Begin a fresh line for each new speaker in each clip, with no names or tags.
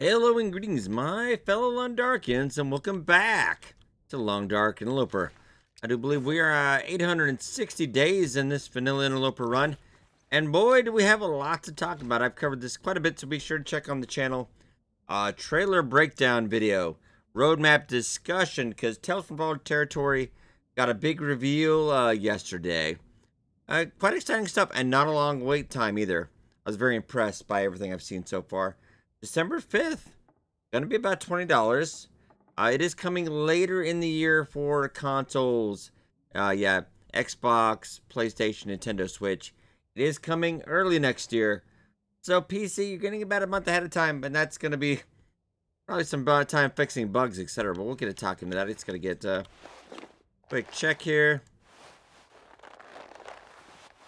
Hello and greetings, my fellow Londarkians, and welcome back to Long Dark Interloper. I do believe we are uh, 860 days in this Vanilla Interloper run, and boy, do we have a lot to talk about. I've covered this quite a bit, so be sure to check on the channel. Uh, trailer breakdown video, roadmap discussion, because Tales from Territory got a big reveal uh, yesterday. Uh, quite exciting stuff, and not a long wait time either. I was very impressed by everything I've seen so far. December 5th. Gonna be about $20. Uh, it is coming later in the year for consoles. Uh, yeah, Xbox, PlayStation, Nintendo Switch. It is coming early next year. So PC, you're getting about a month ahead of time, and that's gonna be probably some time fixing bugs, etc. But we'll get to talking to that. It's gonna get uh, quick check here.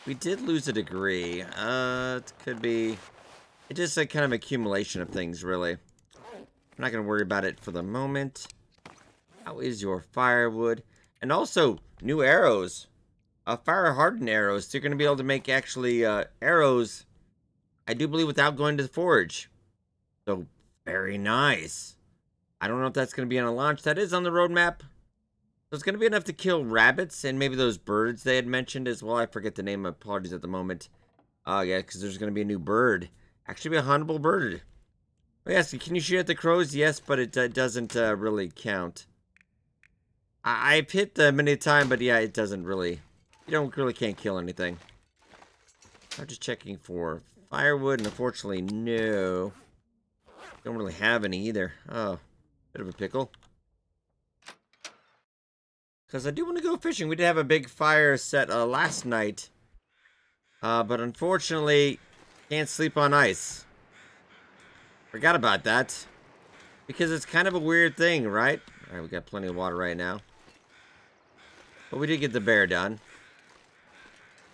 We did lose a degree. Uh, it could be it's just a kind of accumulation of things, really. I'm not going to worry about it for the moment. How is your firewood? And also, new arrows. Uh, fire-hardened arrows. So you're going to be able to make, actually, uh, arrows, I do believe, without going to the forge. So, very nice. I don't know if that's going to be on a launch. That is on the roadmap. So it's going to be enough to kill rabbits and maybe those birds they had mentioned as well. I forget the name. Apologies at the moment. Uh, yeah, because there's going to be a new bird. Actually be a huntable bird. Yes, can you shoot at the crows? Yes, but it uh, doesn't uh, really count. I I've hit them many times, but yeah, it doesn't really... You don't really can't kill anything. I'm just checking for firewood, and unfortunately, no. Don't really have any either. Oh, bit of a pickle. Because I do want to go fishing. We did have a big fire set uh, last night. Uh, but unfortunately, can't sleep on ice. Forgot about that. Because it's kind of a weird thing, right? Alright, we got plenty of water right now. But we did get the bear done.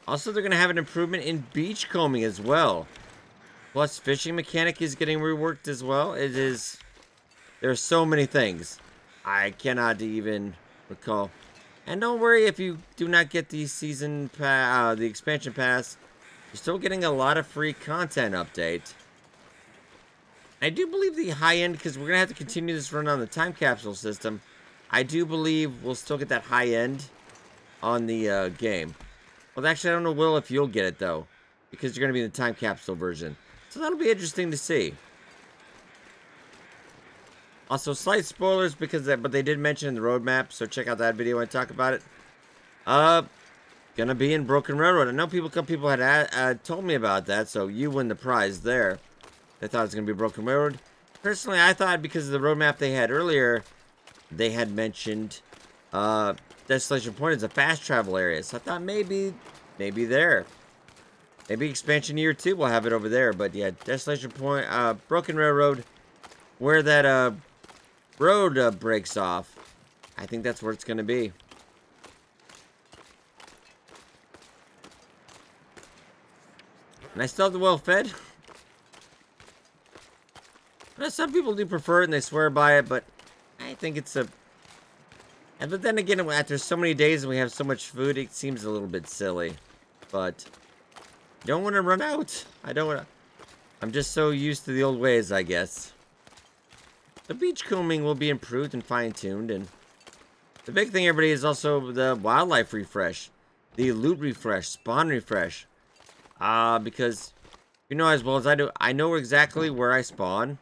Also, they're going to have an improvement in beachcombing as well. Plus, fishing mechanic is getting reworked as well. It is... There are so many things. I cannot even recall. And don't worry if you do not get the season pass, uh, the expansion pass. You're still getting a lot of free content update. I do believe the high end, because we're going to have to continue this run on the time capsule system. I do believe we'll still get that high end on the uh, game. Well, actually, I don't know, Will, if you'll get it, though. Because you're going to be in the time capsule version. So that'll be interesting to see. Also, slight spoilers, because they, but they did mention in the roadmap, so check out that video when I talk about it. Uh, Gonna be in Broken Railroad. I know people, people had uh, told me about that, so you win the prize there. They thought it was gonna be Broken Railroad. Personally, I thought because of the roadmap they had earlier, they had mentioned uh, Desolation Point is a fast travel area. So I thought maybe, maybe there. Maybe expansion year two we'll have it over there. But yeah, Desolation Point, uh, Broken Railroad, where that uh, road uh, breaks off. I think that's where it's gonna be. And I still have the well fed. Some people do prefer it and they swear by it, but I think it's a... And but then again, after so many days and we have so much food, it seems a little bit silly. But don't want to run out. I don't want to... I'm just so used to the old ways, I guess. The beachcombing will be improved and fine-tuned, and the big thing, everybody, is also the wildlife refresh, the loot refresh, spawn refresh. Uh, because you know as well as I do, I know exactly where I spawn.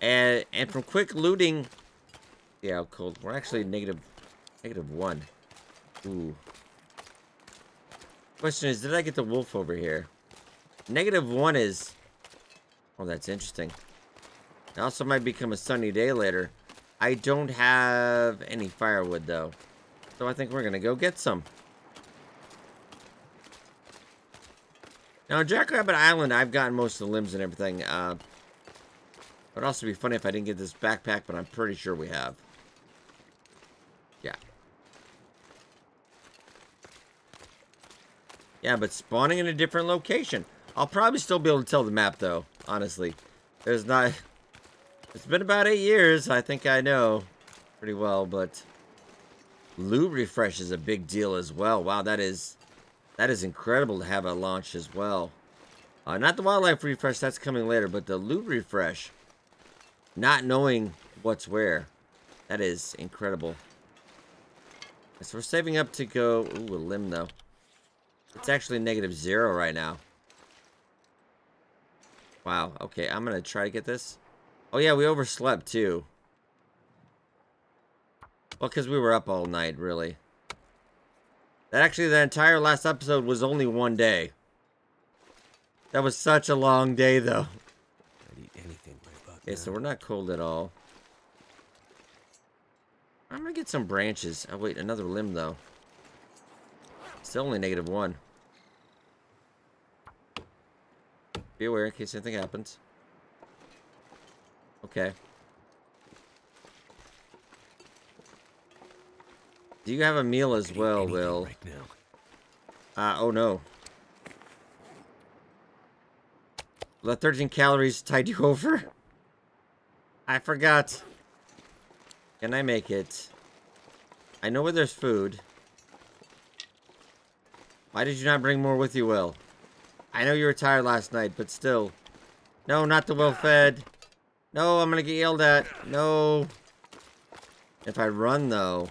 And and from quick looting, yeah, cold. We're actually negative, negative one. Ooh. Question is, did I get the wolf over here? Negative one is. Oh, that's interesting. It also might become a sunny day later. I don't have any firewood though, so I think we're gonna go get some. Now, Jackrabbit Island, I've gotten most of the limbs and everything. Uh, it would also be funny if I didn't get this backpack, but I'm pretty sure we have. Yeah. Yeah, but spawning in a different location. I'll probably still be able to tell the map, though, honestly. There's not... It's been about eight years. I think I know pretty well, but... Loot refresh is a big deal as well. Wow, that is... That is incredible to have a launch as well. Uh, not the wildlife refresh, that's coming later, but the loot refresh. not knowing what's where. That is incredible. So we're saving up to go... Ooh, a limb, though. It's actually negative zero right now. Wow, okay, I'm gonna try to get this. Oh yeah, we overslept, too. Well, because we were up all night, really. That actually, the entire last episode was only one day. That was such a long day, though.
I'd eat anything right about
Okay,
now.
so we're not cold at all. I'm gonna get some branches. Oh, wait, another limb, though. Still only negative one. Be aware in case anything happens. Okay. Do you have a meal as well, Will?
Right.
Uh, oh no. Let 13 calories tide you over? I forgot. Can I make it? I know where there's food. Why did you not bring more with you, Will? I know you were tired last night, but still. No, not the well-fed. No, I'm gonna get yelled at. No. If I run, though...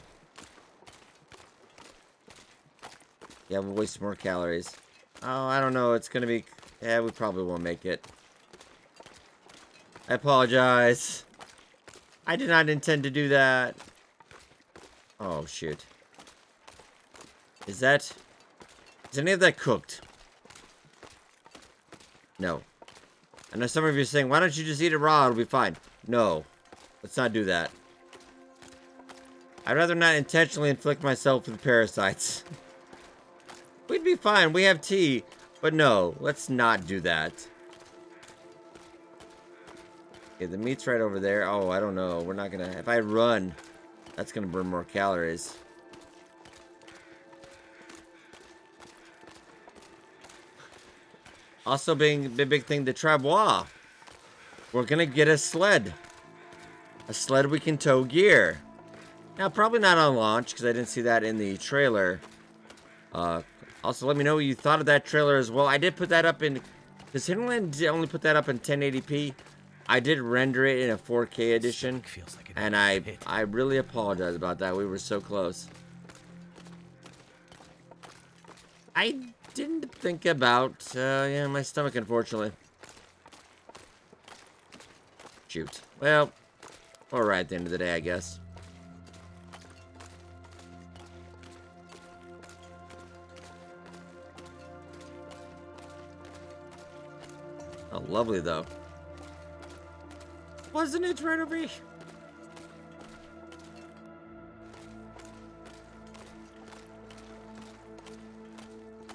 Yeah, we'll waste more calories. Oh, I don't know. It's gonna be... Yeah, we probably won't make it. I apologize. I did not intend to do that. Oh, shoot. Is that... Is any of that cooked? No. I know some of you are saying, why don't you just eat it raw? It'll be fine. No. Let's not do that. I'd rather not intentionally inflict myself with parasites. We'd be fine. We have tea. But no, let's not do that. Okay, the meat's right over there. Oh, I don't know. We're not gonna... If I run, that's gonna burn more calories. Also being the big thing, the travois. We're gonna get a sled. A sled we can tow gear. Now, probably not on launch, because I didn't see that in the trailer. Uh, also, let me know what you thought of that trailer as well. I did put that up in... Does Hinterland only put that up in 1080p? I did render it in a 4K edition.
Feels like
And I, I really apologize about that. We were so close. I didn't think about, uh, yeah, my stomach, unfortunately. Shoot. Well, alright at the end of the day, I guess. Lovely, though. Wasn't it right over here?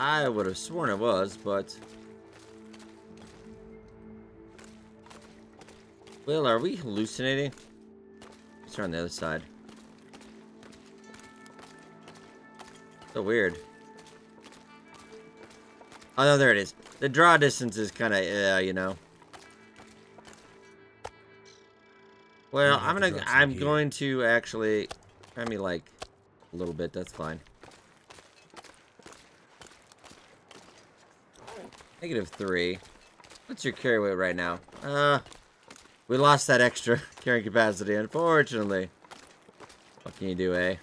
I would have sworn it was, but... Will, are we hallucinating? Let's turn on the other side. So weird. Oh, no, there it is. The draw distance is kind of, uh, you know. Well, I'm gonna, I'm
gear.
going to actually, I mean, like a little bit. That's fine. Negative three. What's your carry weight right now? Uh, we lost that extra carrying capacity, unfortunately. What can you do, eh?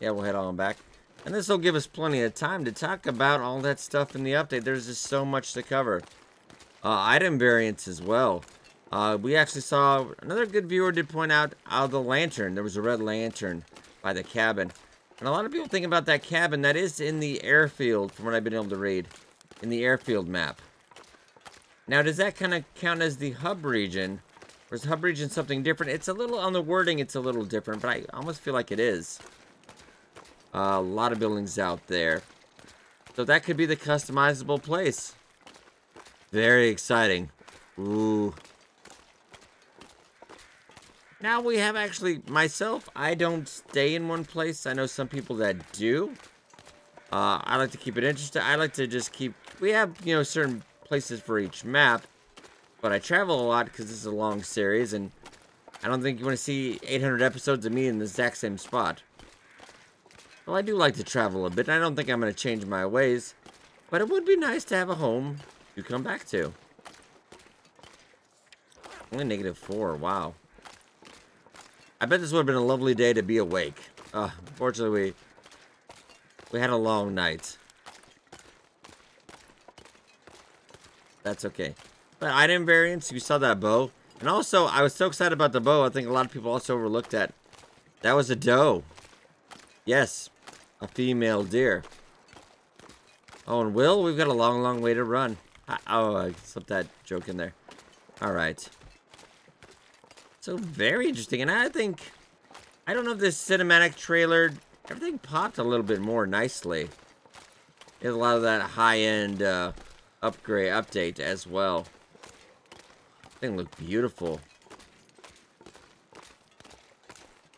Yeah, we'll head on back. And this will give us plenty of time to talk about all that stuff in the update. There's just so much to cover. Uh, item variants as well. Uh, we actually saw, another good viewer did point out, uh, the lantern. There was a red lantern by the cabin. And a lot of people think about that cabin. That is in the airfield, from what I've been able to read. In the airfield map. Now, does that kind of count as the hub region? Or is hub region something different? It's a little, on the wording, it's a little different, but I almost feel like it is. Uh, a lot of buildings out there. So that could be the customizable place. Very exciting. Ooh. Now we have actually, myself, I don't stay in one place. I know some people that do. Uh, I like to keep it interesting. I like to just keep, we have, you know, certain places for each map. But I travel a lot because this is a long series. And I don't think you want to see 800 episodes of me in the exact same spot. Well, I do like to travel a bit. I don't think I'm going to change my ways. But it would be nice to have a home to come back to. Only negative four. Wow. I bet this would have been a lovely day to be awake. Uh, unfortunately, we, we had a long night. That's okay. But item variants, you saw that bow. And also, I was so excited about the bow, I think a lot of people also overlooked that. That was a doe. Yes, a female deer. Oh, and Will, we've got a long, long way to run. I, oh, I slipped that joke in there. All right. So, very interesting. And I think, I don't know if this cinematic trailer, everything popped a little bit more nicely. There's a lot of that high-end uh, upgrade, update as well. Thing look beautiful.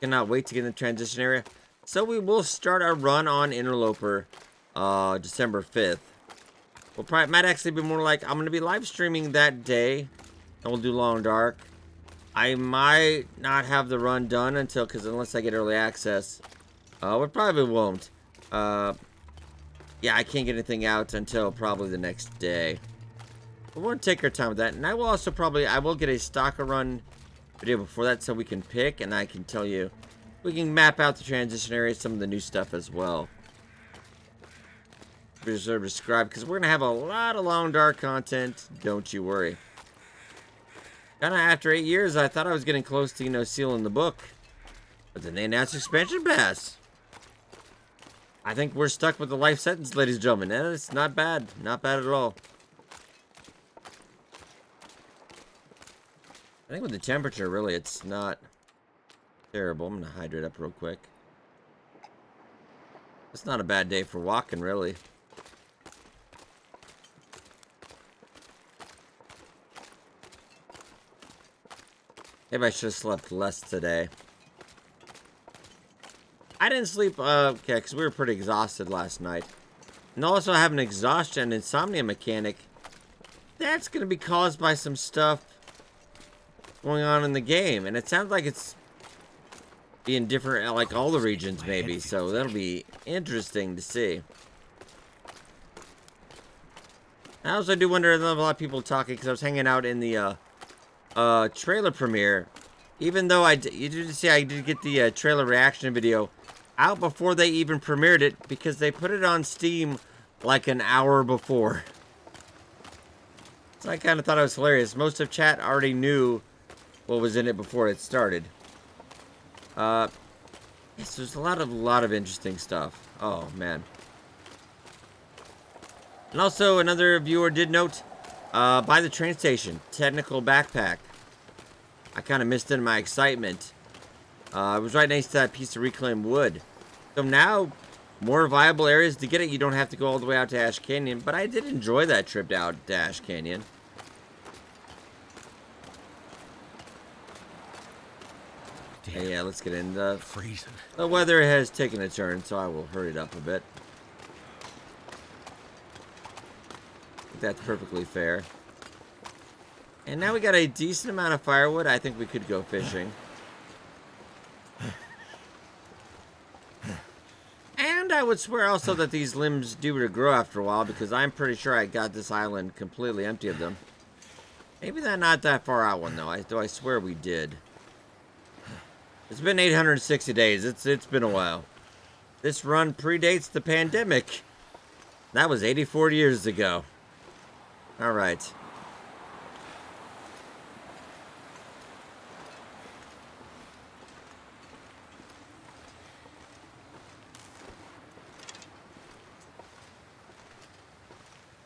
Cannot wait to get in the transition area. So we will start our run on Interloper uh, December 5th. Well, probably might actually be more like I'm going to be live streaming that day. And we'll do Long Dark. I might not have the run done until, because unless I get early access, uh, we probably won't. Uh, yeah, I can't get anything out until probably the next day. But we'll take our time with that. And I will also probably, I will get a stalker run video before that so we can pick and I can tell you, we can map out the transition area, some of the new stuff as well. Reserve subscribe because we're going to have a lot of long dark content. Don't you worry. Kind of after eight years, I thought I was getting close to, you know, sealing the book. But then they announced expansion pass. I think we're stuck with the life sentence, ladies and gentlemen. And it's not bad. Not bad at all. I think with the temperature, really, it's not terrible. I'm going to hydrate up real quick. It's not a bad day for walking, really. Maybe I should have slept less today. I didn't sleep, uh, okay, because we were pretty exhausted last night. And also I have an exhaustion insomnia mechanic. That's going to be caused by some stuff going on in the game. And it sounds like it's being different, like all the regions maybe. So that'll be interesting to see. I also do wonder, a lot of people talking, because I was hanging out in the, uh, uh, trailer premiere, even though I you did see I did get the uh, trailer reaction video out before they even premiered it because they put it on Steam like an hour before. So I kind of thought it was hilarious. Most of chat already knew what was in it before it started. Uh, yes, there's a lot of lot of interesting stuff. Oh man. And also another viewer did note uh, by the train station, technical backpack. I kind of missed it in my excitement. Uh, it was right next to that piece of reclaimed wood. So now, more viable areas to get it. You don't have to go all the way out to Ash Canyon. But I did enjoy that trip out to Ash Canyon. Yeah, let's get in. The,
Freezing.
the weather has taken a turn, so I will hurry it up a bit. that's perfectly fair. And now we got a decent amount of firewood. I think we could go fishing. And I would swear also that these limbs do grow after a while because I'm pretty sure I got this island completely empty of them. Maybe that not that far out one though. I though I swear we did. It's been 860 days. It's it's been a while. This run predates the pandemic. That was 84 years ago. All right.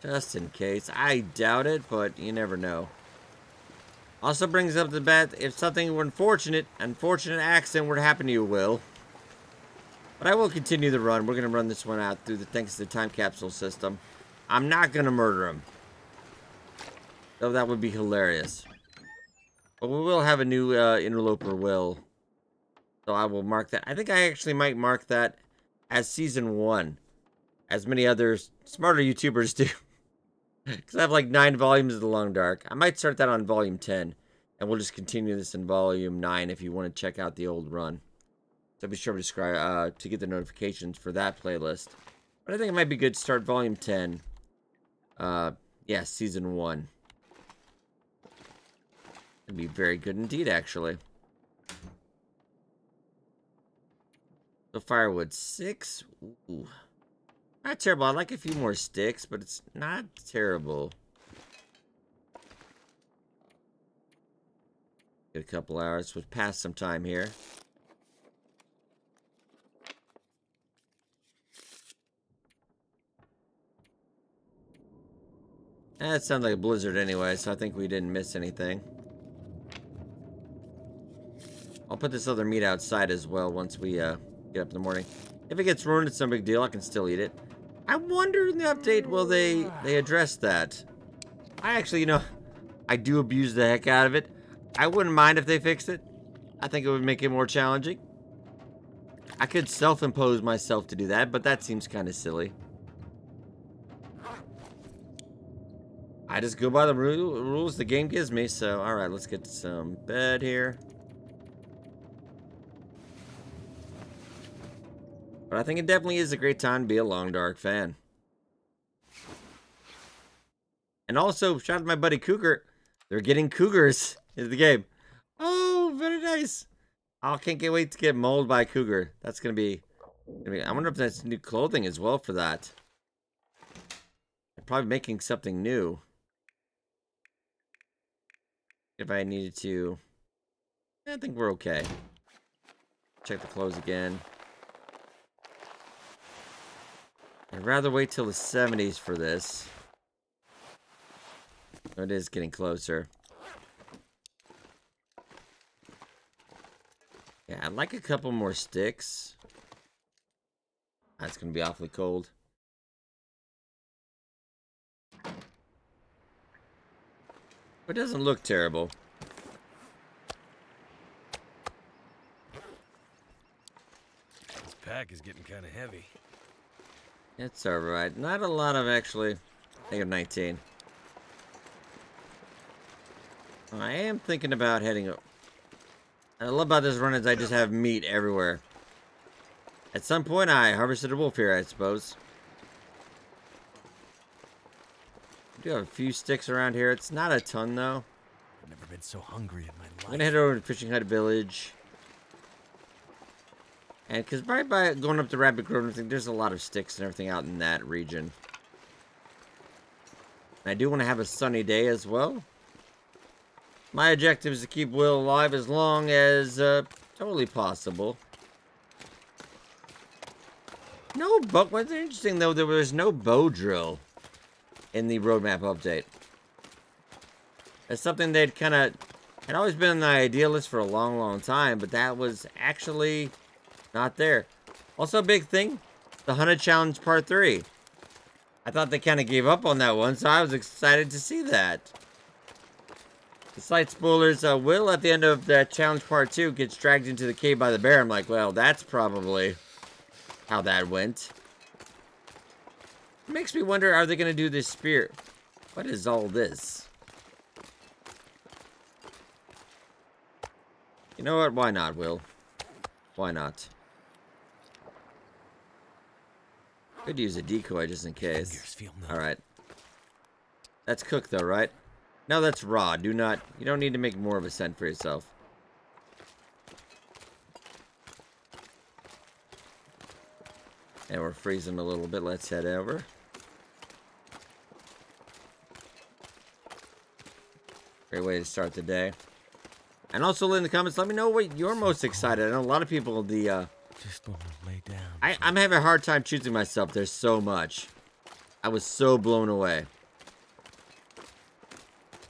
Just in case. I doubt it, but you never know. Also brings up the bet if something unfortunate, unfortunate accident were to happen to you, Will. But I will continue the run. We're going to run this one out through the thanks to the time capsule system. I'm not going to murder him. Oh, that would be hilarious. But we will have a new uh, interloper will. So I will mark that. I think I actually might mark that as season one. As many other smarter YouTubers do. Because I have like nine volumes of The Long Dark. I might start that on volume 10. And we'll just continue this in volume 9 if you want to check out the old run. So be sure to subscribe uh, to get the notifications for that playlist. But I think it might be good to start volume 10. Uh, yeah, season 1. It'd be very good indeed, actually. So firewood, six. Ooh. Not terrible. I'd like a few more sticks, but it's not terrible. Get a couple hours. We'll pass some time here. That sounds like a blizzard anyway, so I think we didn't miss anything. I'll put this other meat outside as well once we uh, get up in the morning. If it gets ruined, it's no big deal. I can still eat it. I wonder in the update, will they, they address that? I actually, you know, I do abuse the heck out of it. I wouldn't mind if they fixed it. I think it would make it more challenging. I could self-impose myself to do that, but that seems kind of silly. I just go by the rules the game gives me, so alright, let's get some bed here. But I think it definitely is a great time to be a Long Dark fan. And also, shout out to my buddy Cougar. They're getting Cougars into the game. Oh, very nice. Oh, I oh, can't get wait to get mauled by Cougar. That's be, gonna be. I wonder if that's new clothing as well for that. They're probably making something new. If I needed to, I think we're okay. Check the clothes again. I'd rather wait till the 70s for this. Oh, it is getting closer. Yeah, I'd like a couple more sticks. That's going to be awfully cold. It doesn't look terrible.
This pack is getting kind of heavy.
It's alright. Not a lot of actually. I think of Negative 19. I am thinking about heading up. I love about this run is I just have meat everywhere. At some point I harvested a wolf here, I suppose. I do have a few sticks around here. It's not a ton though.
I've never been so hungry in my life.
I'm gonna head over to Fishing Hut Village. And because right by going up to Rabbit Grove and everything, there's a lot of sticks and everything out in that region. And I do want to have a sunny day as well. My objective is to keep Will alive as long as uh, totally possible. No bow. What's interesting though, there was no bow drill in the roadmap update. It's something they'd kind of had always been on the idea list for a long, long time, but that was actually not there. Also, big thing, the Hunted Challenge Part 3. I thought they kind of gave up on that one, so I was excited to see that. The slight spoilers, uh, Will at the end of that challenge part 2 gets dragged into the cave by the bear. I'm like, well, that's probably how that went. It makes me wonder, are they going to do this spear? What is all this? You know what? Why not, Will? Why not? Could use a decoy just in case. Alright. That's cooked though, right? No, that's raw. Do not... You don't need to make more of a scent for yourself. And we're freezing a little bit. Let's head over. Great way to start the day. And also in the comments, let me know what you're most excited. I know a lot of people, the, uh, I, I'm having a hard time choosing myself. There's so much. I was so blown away.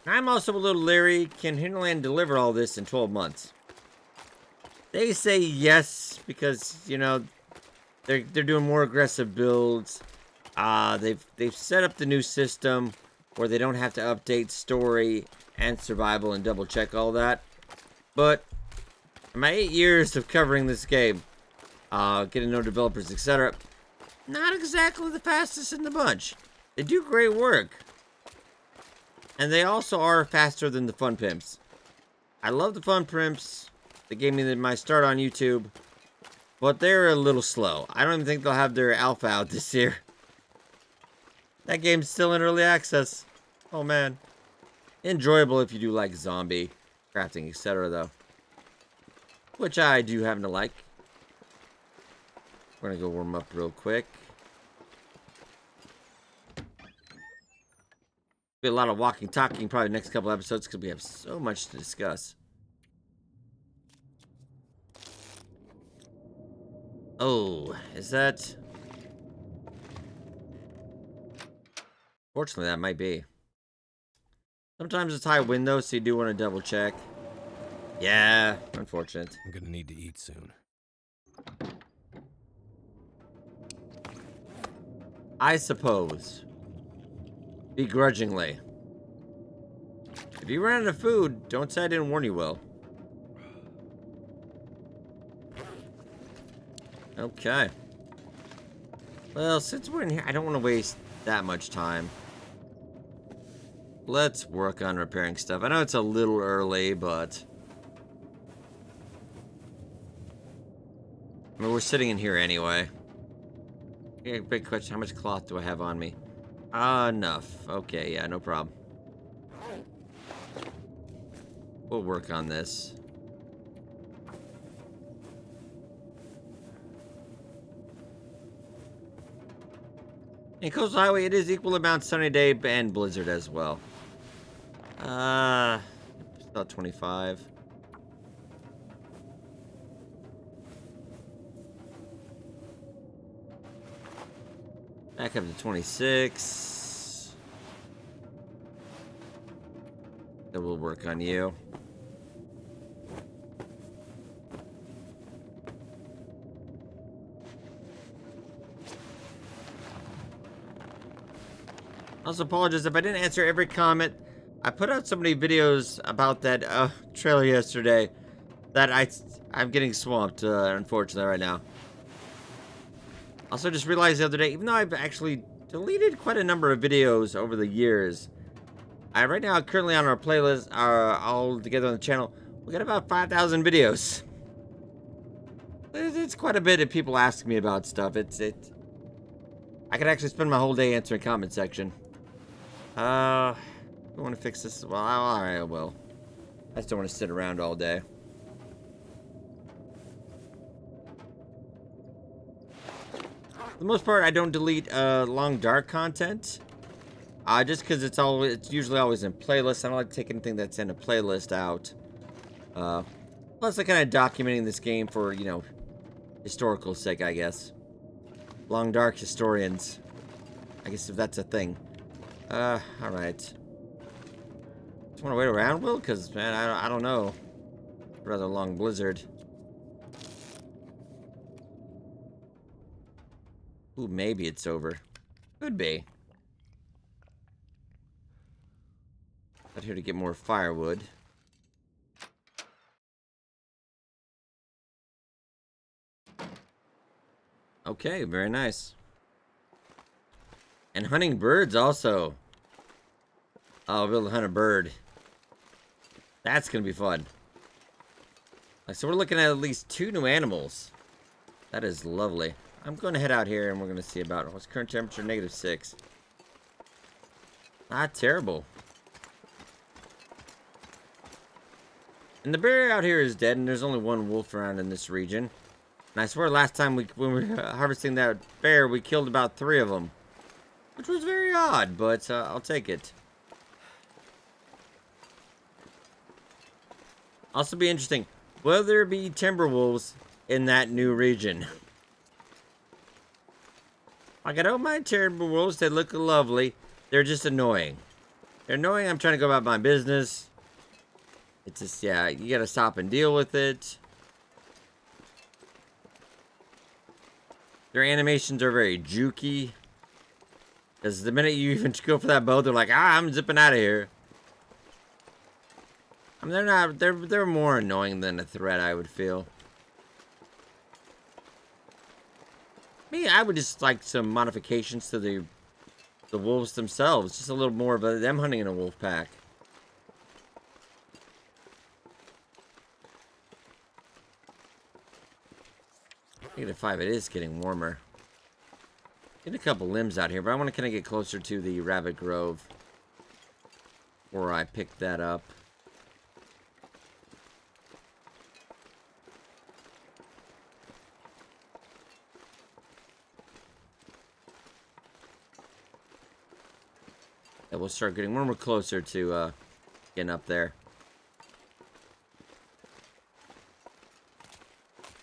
I'm also a little leery. Can Hinterland deliver all this in 12 months? They say yes because, you know, they're, they're doing more aggressive builds. Uh, they've, they've set up the new system where they don't have to update story and survival and double check all that. But my eight years of covering this game, uh, getting to know developers, etc. Not exactly the fastest in the bunch. They do great work. And they also are faster than the Fun Pimps. I love the Fun Pimps. They gave me my start on YouTube. But they're a little slow. I don't even think they'll have their alpha out this year. That game's still in early access. Oh man. Enjoyable if you do like zombie, crafting, etc. though. Which I do happen to like. We're gonna go warm up real quick. Be a lot of walking, talking probably next couple episodes because we have so much to discuss. Oh, is that... Fortunately, that might be. Sometimes it's high window, so you do want to double check. Yeah, unfortunate.
I'm gonna need to eat soon.
I suppose. Begrudgingly. If you ran out of food, don't say I didn't warn you well. Okay. Well, since we're in here, I don't want to waste that much time. Let's work on repairing stuff. I know it's a little early, but... I mean, we're sitting in here anyway. Big question. How much cloth do I have on me? Uh, enough. Okay, yeah, no problem. We'll work on this. In Coastal Highway, it is equal amount sunny day and blizzard as well. Uh, about 25. Back up to 26. Then we'll work on you. I Also apologize if I didn't answer every comment. I put out so many videos about that uh, trailer yesterday that I, I'm getting swamped, uh, unfortunately, right now. Also, just realized the other day, even though I've actually deleted quite a number of videos over the years, I right now currently on our playlist, are uh, all together on the channel, we got about 5,000 videos. It's quite a bit of people asking me about stuff. It's it. I could actually spend my whole day answering comment section. Uh, I want to fix this. Well, all right, I will. I just don't want to sit around all day. The most part, I don't delete uh, long dark content. Uh, just because it's always it's usually always in playlists. I don't like to take anything that's in a playlist out. Uh, plus, I kind of documenting this game for you know historical sake, I guess. Long dark historians. I guess if that's a thing. Uh, all right. Just want to wait around, Will? Because man, I I don't know. Rather long blizzard. Ooh, maybe it's over. Could be. Out here to get more firewood. Okay, very nice. And hunting birds also. Oh, I'll be able to hunt a bird. That's going to be fun. So we're looking at at least two new animals. That is lovely. I'm going to head out here and we're going to see about what's current temperature, negative six. Not terrible. And the bear out here is dead and there's only one wolf around in this region. And I swear last time we when we were harvesting that bear, we killed about three of them. Which was very odd, but uh, I'll take it. Also be interesting, will there be timber wolves in that new region? Like, I don't mind timber wolves. They look lovely. They're just annoying. They're annoying. I'm trying to go about my business. It's just, yeah, you gotta stop and deal with it. Their animations are very jukey. Because the minute you even go for that bow, they're like, ah, I'm zipping out of here. I mean, they're not, they're, they're more annoying than a threat, I would feel. Me, I would just like some modifications to the the wolves themselves. Just a little more of a, them hunting in a wolf pack. Negative five, it is getting warmer. Get a couple limbs out here, but I want to kind of get closer to the rabbit grove. Where I picked that up. So we'll start getting and more closer to uh, getting up there.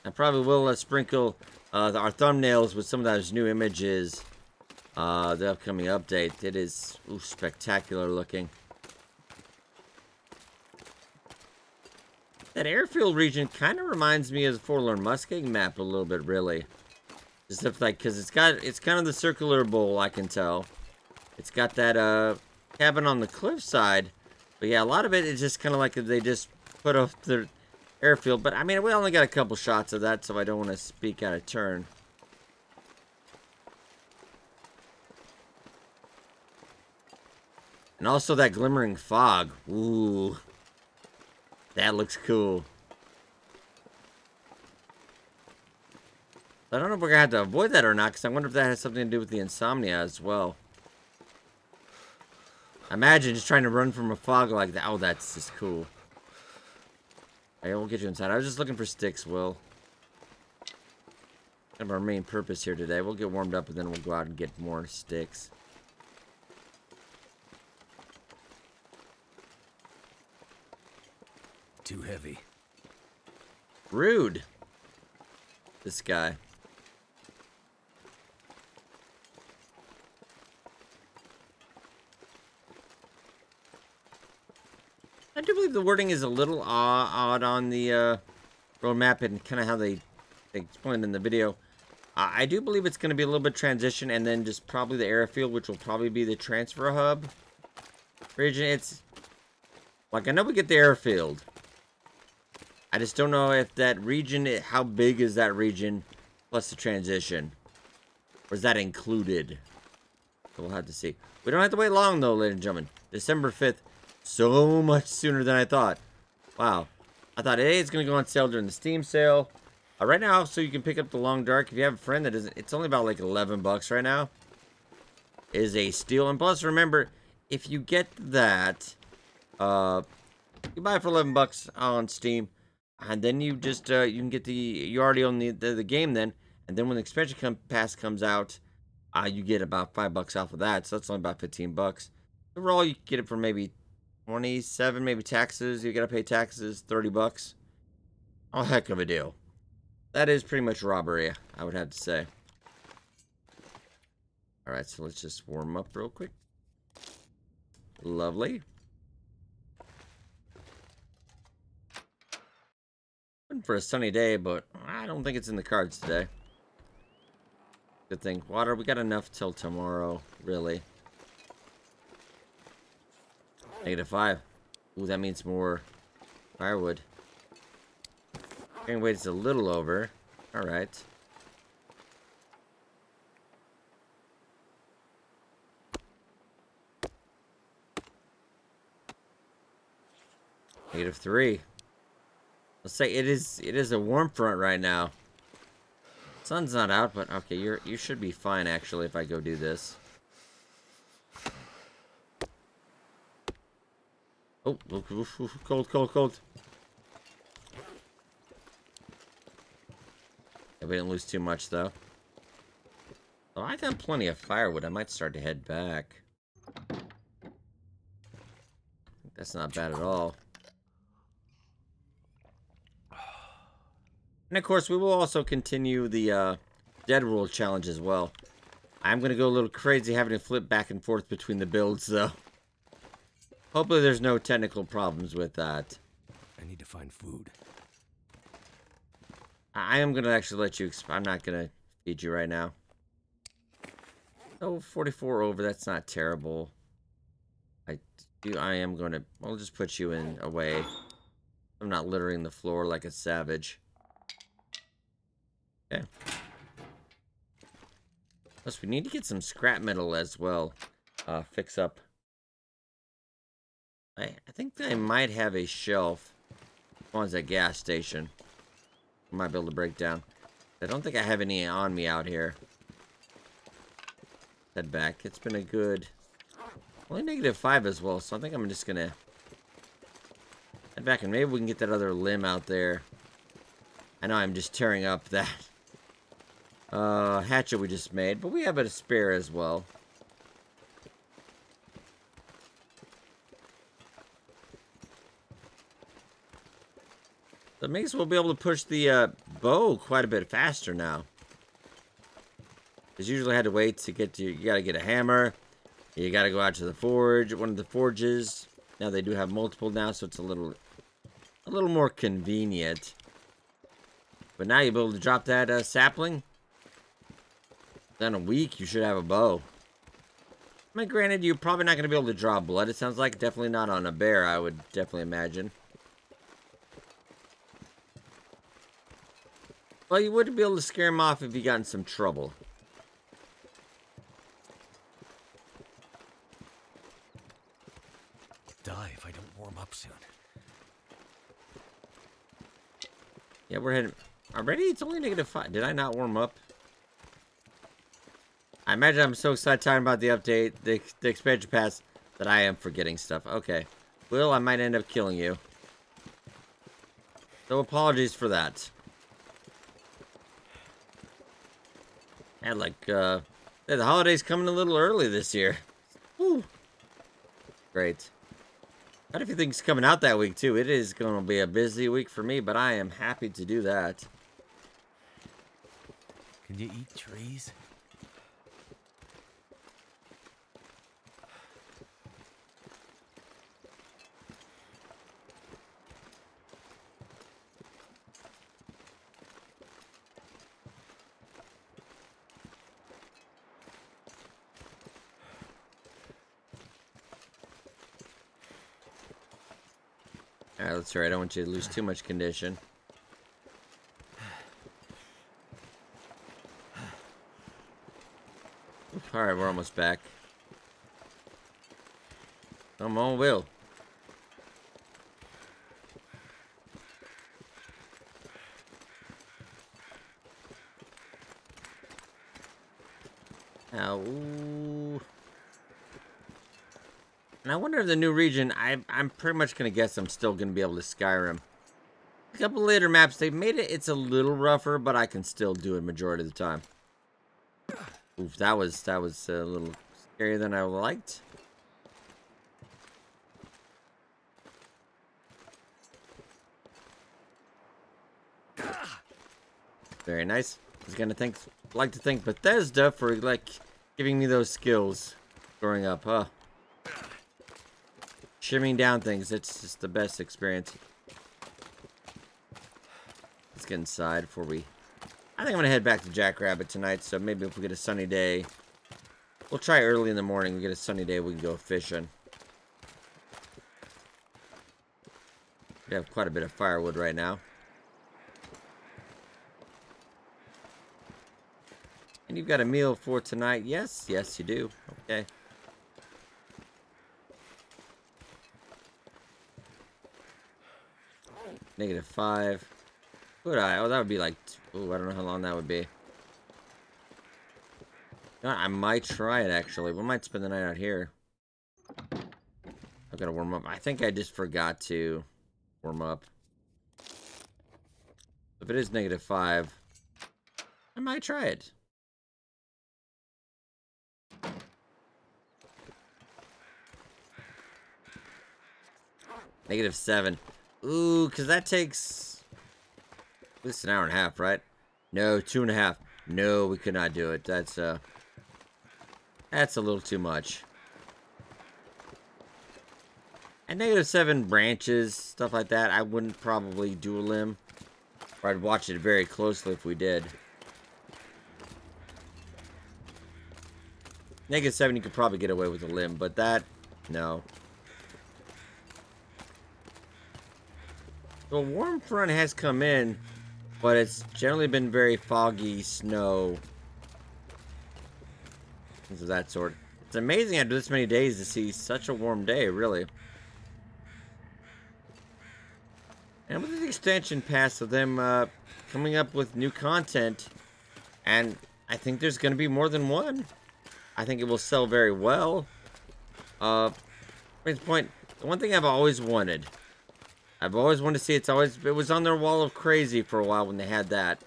I probably will uh, sprinkle uh, our thumbnails with some of those new images. Uh, the upcoming update. It is ooh, spectacular looking. That airfield region kind of reminds me of the Forlorn Muskeg map a little bit, really. Just if, like, because it's got, it's kind of the circular bowl, I can tell. It's got that, uh, cabin on the cliffside. But yeah, a lot of it is just kind of like they just put off the airfield. But, I mean, we only got a couple shots of that, so I don't want to speak out of turn. And also that glimmering fog. Ooh. That looks cool. I don't know if we're going to have to avoid that or not, because I wonder if that has something to do with the insomnia as well. Imagine just trying to run from a fog like that. Oh, that's just cool. I will get you inside. I was just looking for sticks, Will. Kind of our main purpose here today. We'll get warmed up and then we'll go out and get more sticks.
Too heavy.
Rude. This guy. I do believe the wording is a little odd on the uh, road map and kind of how they, they explained in the video. I do believe it's going to be a little bit transition and then just probably the airfield, which will probably be the transfer hub region. It's like I know we get the airfield. I just don't know if that region, how big is that region plus the transition? Or is that included? So we'll have to see. We don't have to wait long though, ladies and gentlemen. December 5th, so much sooner than I thought. Wow. I thought, hey, it's going to go on sale during the Steam sale. Uh, right now, so you can pick up the Long Dark. If you have a friend that isn't, it's only about like 11 bucks right now. Is a steal. And plus, remember, if you get that, uh, you buy it for 11 bucks on Steam. And then you just, uh, you can get the, you already own the, the, the game then. And then when the expansion come, pass comes out, uh, you get about 5 bucks off of that. So that's only about 15 bucks. Overall, you get it for maybe 27, maybe taxes. You gotta pay taxes, 30 bucks. Oh, heck of a deal. That is pretty much robbery, I would have to say. Alright, so let's just warm up real quick. Lovely. For a sunny day, but I don't think it's in the cards today. Good thing. Water, we got enough till tomorrow, really. Negative five. Ooh, that means more firewood. Carrying weight is a little over. Alright. Negative three. Let's say it is it is a warm front right now. Sun's not out, but okay, you're you should be fine actually if I go do this. Oh, cold, cold, cold. Yeah, we didn't lose too much, though. Oh, I got plenty of firewood. I might start to head back. That's not bad at all. And of course, we will also continue the uh, Dead World Challenge as well. I'm going to go a little crazy having to flip back and forth between the builds, though. Hopefully there's no technical problems with that.
I need to find food.
I am going to actually let you... I'm not going to feed you right now. Oh, 44 over. That's not terrible. I do. I am going to... I'll just put you in a way. I'm not littering the floor like a savage. Okay. Plus, we need to get some scrap metal as well. Uh, fix up I, I think I might have a shelf. One's a gas station. I might be able to break down. I don't think I have any on me out here. Head back. It's been a good... Only negative five as well, so I think I'm just gonna... Head back and maybe we can get that other limb out there. I know I'm just tearing up that uh, hatchet we just made, but we have a spare as well. So it makes we'll be able to push the uh, bow quite a bit faster now. Because usually I had to wait to get to, you gotta get a hammer. You gotta go out to the forge, one of the forges. Now they do have multiple now, so it's a little, a little more convenient. But now you'll be able to drop that uh, sapling. Then a week, you should have a bow. I mean, granted, you're probably not going to be able to draw blood, it sounds like. Definitely not on a bear, I would definitely imagine. Well, you wouldn't be able to scare him off if you got in some trouble.
Die if I don't warm up soon.
Yeah, we're heading... Already? It's only negative five. Did I not warm up? I imagine I'm so excited talking about the update, the, the expansion pass, that I am forgetting stuff. Okay. Will, I might end up killing you. So apologies for that. And like, uh, the holiday's coming a little early this year. Woo. Great. If you think it's coming out that week too, it is going to be a busy week for me, but I am happy to do that.
Can you eat trees?
That's right. I don't want you to lose too much condition. Alright, we're almost back. Come on, Will. Now, ooh. And I wonder if the new region, I, I'm pretty much going to guess I'm still going to be able to Skyrim. A couple later maps, they've made it, it's a little rougher, but I can still do it majority of the time. Oof, that was, that was a little scarier than I liked. Very nice. I was gonna thank, like to thank Bethesda for like giving me those skills growing up, huh? Shimming down things, it's just the best experience. Let's get inside before we... I think I'm gonna head back to Jackrabbit tonight, so maybe if we get a sunny day... We'll try early in the morning, we get a sunny day, we can go fishing. We have quite a bit of firewood right now. And you've got a meal for tonight? Yes, yes you do. Okay. Negative five. Would I? Oh, that would be like... Oh, I don't know how long that would be. I might try it, actually. We might spend the night out here. I've got to warm up. I think I just forgot to warm up. If it is negative five, I might try it. Negative seven. Ooh, because that takes at least an hour and a half, right? No, two and a half. No, we could not do it. That's, uh, that's a little too much. At negative seven branches, stuff like that, I wouldn't probably do a limb. Or I'd watch it very closely if we did. Negative seven, you could probably get away with a limb, but that, no. The warm front has come in, but it's generally been very foggy, snow, things of that sort. It's amazing after this many days to see such a warm day, really. And with the extension pass of them uh, coming up with new content, and I think there's going to be more than one. I think it will sell very well. Uh, point, the one thing I've always wanted I've always wanted to see it's always it was on their wall of crazy for a while when they had that.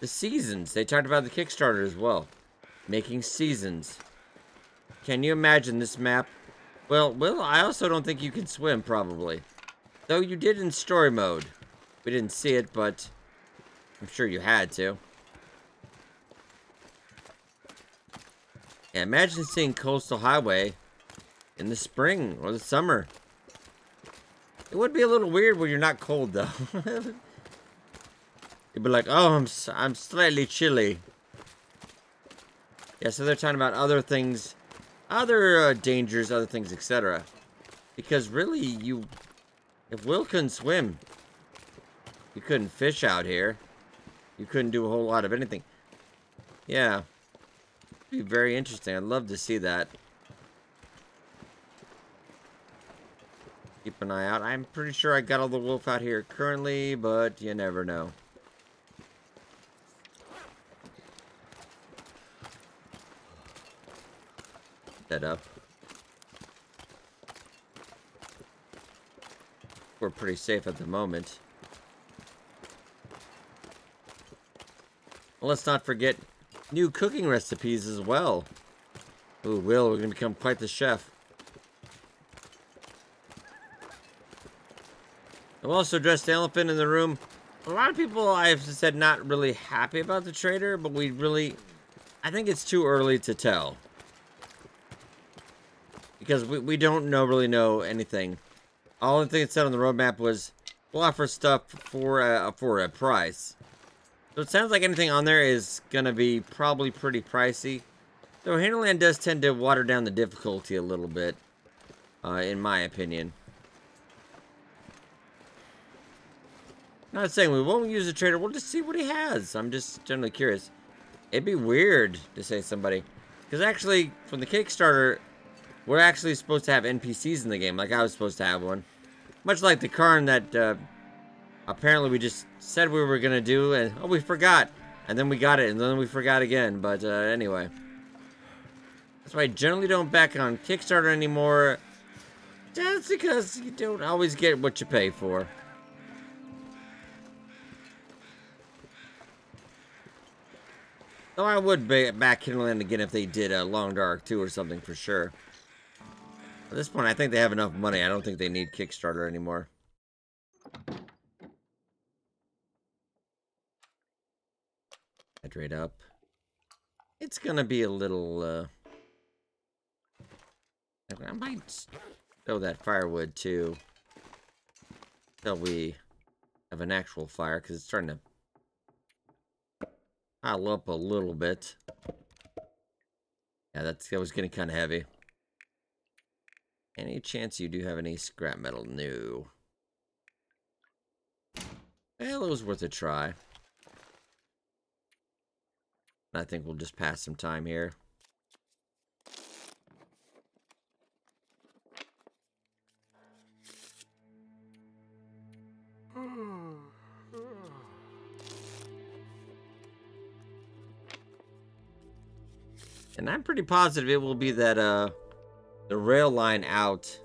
The seasons. They talked about the Kickstarter as well. Making seasons. Can you imagine this map? Well, well, I also don't think you can swim, probably. Though you did in story mode. We didn't see it, but I'm sure you had to. Yeah, imagine seeing Coastal Highway in the spring or the summer. It would be a little weird when you're not cold, though. You'd be like, oh, I'm, I'm slightly chilly. Yeah, so they're talking about other things, other uh, dangers, other things, etc. Because really, you, if Will couldn't swim, you couldn't fish out here. You couldn't do a whole lot of anything. Yeah. Be very interesting. I'd love to see that. Keep an eye out. I'm pretty sure I got all the wolf out here currently, but you never know. That up. We're pretty safe at the moment. Let's not forget new cooking recipes as well. Ooh, Will, we're going to become quite the chef. I've also addressed the elephant in the room. A lot of people, I've said, not really happy about the trader, but we really... I think it's too early to tell. Because we, we don't know really know anything. All the thing it said on the roadmap was, we'll offer stuff for a, for a price. So it sounds like anything on there is going to be probably pretty pricey. Though Hinterland does tend to water down the difficulty a little bit, uh, in my opinion. Not saying we won't use a trader, we'll just see what he has. I'm just generally curious. It'd be weird to say somebody. Because actually, from the Kickstarter, we're actually supposed to have NPCs in the game, like I was supposed to have one. Much like the Karn that uh, apparently we just said we were going to do, and oh, we forgot. And then we got it, and then we forgot again. But uh, anyway. That's why I generally don't back on Kickstarter anymore. That's because you don't always get what you pay for. Though I would be back Hinterland again if they did a Long Dark 2 or something for sure. At this point, I think they have enough money. I don't think they need Kickstarter anymore. Hydrate up. It's gonna be a little, uh... I might throw that firewood, too. Until we have an actual fire, because it's starting to pile up a little bit. Yeah, that's, that was getting kind of heavy. Any chance you do have any scrap metal? No. Well, it was worth a try. I think we'll just pass some time here. And I'm pretty positive it will be that, uh, the rail line out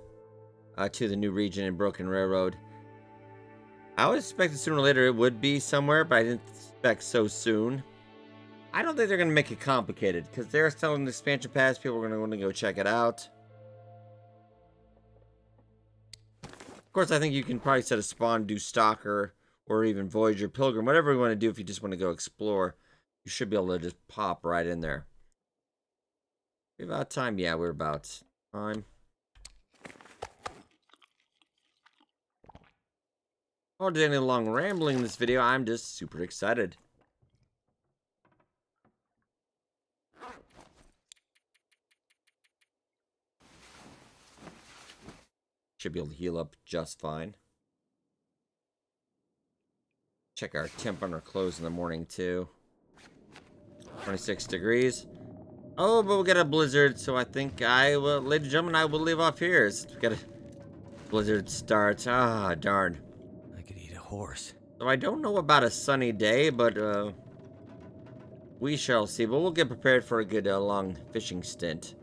uh, to the new region in Broken Railroad. I always expected sooner or later it would be somewhere, but I didn't expect so soon. I don't think they're going to make it complicated, because they're selling the expansion pass. People are going to want to go check it out. Of course, I think you can probably set a spawn, do Stalker, or even Voyager Pilgrim, whatever you want to do if you just want to go explore. You should be able to just pop right in there. We about time? Yeah, we're about time. Oh, I won't any long rambling in this video. I'm just super excited. Should be able to heal up just fine. Check our temp on our clothes in the morning too. 26 degrees. Oh, but we got a blizzard, so I think I will, ladies and gentlemen, I will leave off here. We got a blizzard start. Ah, darn.
I could eat a horse.
So I don't know about a sunny day, but uh, we shall see. But we'll get prepared for a good uh, long fishing stint.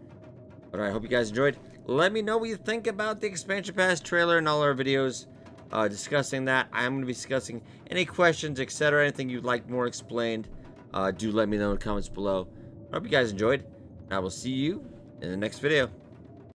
But I hope you guys enjoyed. Let me know what you think about the expansion pass trailer and all our videos uh, discussing that. I'm going to be discussing any questions, etc. Anything you'd like more explained, uh, do let me know in the comments below. Hope you guys enjoyed. I will see you in the next video.